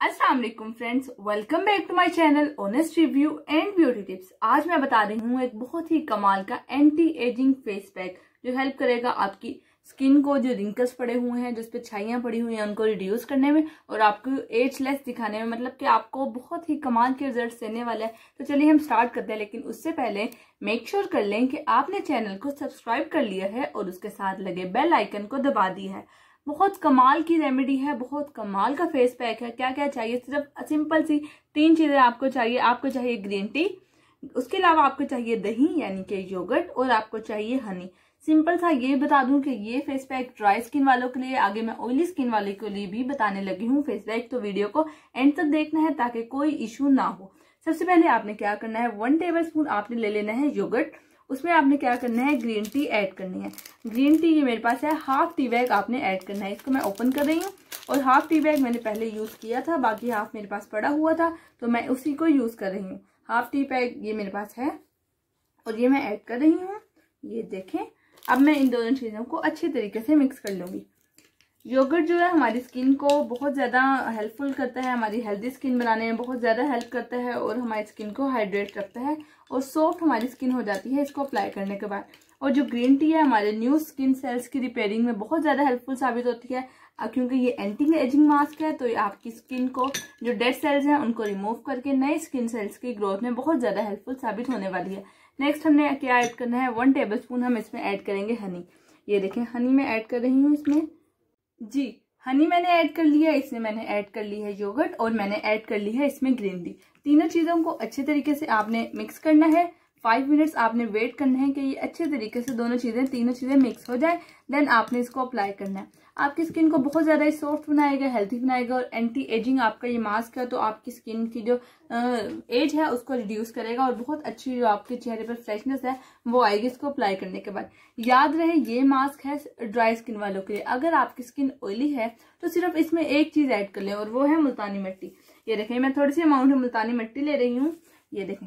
Aslam friends welcome back to my channel honest review and beauty tips आज मैं बता रही हूँ एक बहुत ही कमाल का एंटी एजिंग फेस पैक जो हेल्प करेगा आपकी स्किन को, जो रिंकल्स पड़े हुए हैं जिस पे छाइयाँ पड़ी हुई हैं, उनको रिड्यूस करने में और आपको एज लेस दिखाने में मतलब कि आपको बहुत ही कमाल के रिज़ल्ट देने वाला है। तो चलिए हम स्टार्ट करते हैं, लेकिन उससे पहले मेक श्योर sure कर लें कि आपने चैनल को सब्सक्राइब कर लिया है और उसके साथ लगे बेल आइकन को दबा दिया है। बहुत कमाल की रेमेडी है, बहुत कमाल का फेस पैक है। क्या क्या चाहिए? सिर्फ़ सिंपल सी तीन चीज़ें आपको चाहिए। आपको चाहिए ग्रीन टी उसके अलावा आपको चाहिए दही, यानी कि योगर्ट और आपको चाहिए हनी सिंपल सा ये बता दूँ कि ये फेस पैक ड्राई स्किन वालों के लिए, आगे मैं ऑयली स्किन वाले के लिए भी बताने लगी हूँ फेस पैक तो वीडियो को एंड तक देखना है ताकि कोई इशू ना हो। सबसे पहले आपने क्या करना है? वन टेबल स्पून आपने ले लेना है योगर्ट उसमें आपने क्या करना है? ग्रीन टी ऐड करनी है। ग्रीन टी ये मेरे पास है। हाफ़ टी बैग आपने ऐड करना है। इसको मैं ओपन कर रही हूँ। और हाफ़ टी बैग मैंने पहले यूज़ किया था। बाकी हाफ़ मेरे पास पड़ा हुआ था। तो मैं उसी को यूज़ कर रही हूँ। हाफ़ टी बैग ये मेरे पास है। और ये मैं ऐड कर रही हूँ। ये देखें। अब मैं इन दोनों चीज़ों को अच्छे तरीके से मिक्स कर लूँगी। योगर्ट जो है हमारी स्किन को बहुत ज़्यादा हेल्पफुल करता है, हमारी हेल्दी स्किन बनाने में बहुत ज़्यादा हेल्प करता है और हमारी स्किन को हाइड्रेट रखता है और सॉफ्ट हमारी स्किन हो जाती है इसको अप्लाई करने के बाद। और जो ग्रीन टी है हमारे न्यू स्किन सेल्स की रिपेयरिंग में बहुत ज़्यादा हेल्पफुल साबित होती है। क्योंकि ये एंटी एजिंग मास्क है तो ये आपकी स्किन को जो डेड सेल्स हैं उनको रिमूव करके नए स्किन सेल्स की ग्रोथ में बहुत ज़्यादा हेल्पफुल साबित होने वाली है। नेक्स्ट हमने क्या ऐड करना है? वन टेबल स्पून हम इसमें ऐड करेंगे हनी ये देखें हनी मैं ऐड कर रही हूँ इसमें। जी हनी मैंने ऐड कर लिया है इसमें मैंने ऐड कर ली है योगर्ट और मैंने ऐड कर ली है इसमें ग्रीन टी तीनों चीज़ों को अच्छे तरीके से आपने मिक्स करना है। फाइव मिनट्स आपने वेट करना है कि ये अच्छे तरीके से दोनों चीज़ें, तीनों चीज़ें मिक्स हो जाए देन आपने इसको अप्लाई करना है। आपकी स्किन को बहुत ज़्यादा सॉफ्ट बनाएगा हेल्थी बनाएगा और एंटी एजिंग आपका ये मास्क है तो आपकी स्किन की जो एज है उसको रिड्यूस करेगा और बहुत अच्छी जो आपके चेहरे पर फ्रेशनेस है, वो आएगी इसको अप्लाई करने के बाद। याद रहे, ये मास्क है ड्राई स्किन वालों के लिए। अगर आपकी स्किन ऑयली है तो सिर्फ़ इसमें एक चीज़ ऐड कर लें और वो है मुल्तानी मिट्टी। ये देखें, मैं थोड़ी सी अमाउंट में मुल्तानी मिट्टी ले रही हूँ। ये देखें।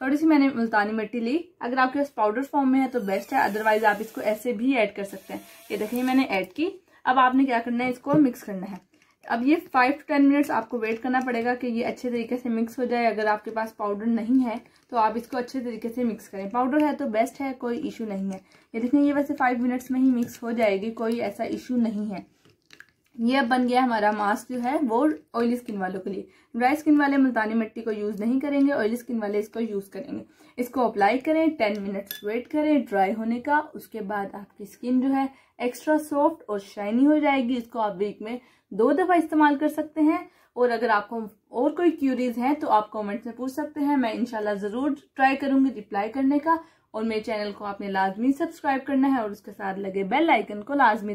थोड़ी सी मैंने मुल्तानी मिट्टी ली। अगर आपके पास पाउडर फॉर्म में है तो बेस्ट है अदरवाइज़ आप इसको ऐसे भी ऐड कर सकते हैं। ये देखिए मैंने ऐड की। अब आपने क्या करना है, इसको मिक्स करना है। अब ये फाइव टू टेन मिनट्स आपको वेट करना पड़ेगा कि ये अच्छे तरीके से मिक्स हो जाए। अगर आपके पास पाउडर नहीं है तो आप इसको अच्छे तरीके से मिक्स करें। पाउडर है तो बेस्ट है, कोई इशू नहीं है। ये देखें ये वैसे फाइव मिनट्स में ही मिक्स हो जाएगी, कोई ऐसा इशू नहीं है। ये अब बन गया हमारा मास्क जो है, वो ऑयली स्किन वालों के लिए। ड्राई स्किन वाले मुल्तानी मिट्टी को यूज़ नहीं करेंगे ऑयली स्किन वाले इसको यूज़ करेंगे। इसको अप्लाई करें टेन मिनट्स वेट करें ड्राई होने का, उसके बाद आपकी स्किन जो है एक्स्ट्रा सॉफ्ट और शाइनी हो जाएगी। इसको आप वीक में दो दफ़ा इस्तेमाल कर सकते हैं। और अगर आपको और कोई क्यूरीज हैं तो आप कमेंट्स में पूछ सकते हैं। मैं इनशाला ज़रूर ट्राई करूँगी रिप्लाई करने का। और मेरे चैनल को आपने लाजमी सब्सक्राइब करना है और उसके साथ लगे बेल आइकन को लाजमी